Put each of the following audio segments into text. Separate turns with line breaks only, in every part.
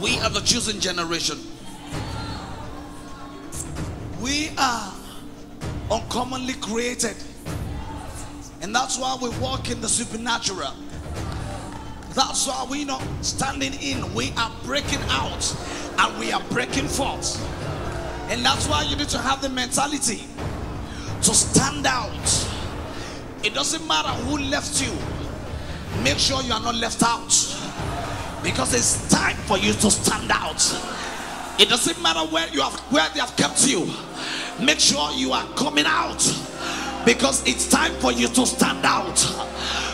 We are the chosen generation. We are uncommonly created. And that's why we walk in the supernatural. That's why we're not standing in. We are breaking out and we are breaking forth. And that's why you need to have the mentality to stand out. It doesn't matter who left you, make sure you are not left out because it's time for you to stand out. It doesn't matter where you have where they have kept you, make sure you are coming out because it's time for you to stand out.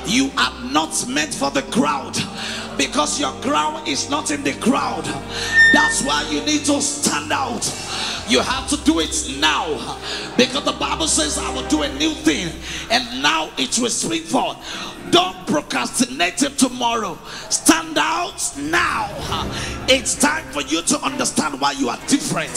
You are not meant for the crowd because your ground is not in the crowd. That's why you need to stand out. You have to do it now because the Bible says, I will do a new thing, and now it will spring forth. Don't procrastinate it tomorrow. Stand out now. It's time for you to understand why you are different.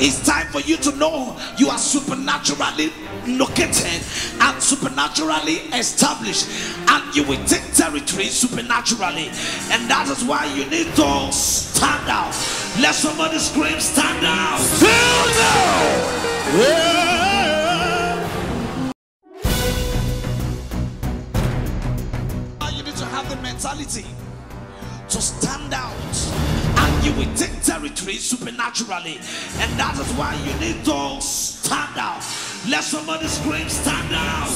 It's time for you to know you are supernaturally located and supernaturally established, and you will take territory supernaturally. And that is why you need to stand out. Let somebody scream, stand out. Mentality to stand out and you will take territory supernaturally. And that is why you need to stand out. Let somebody scream, stand out.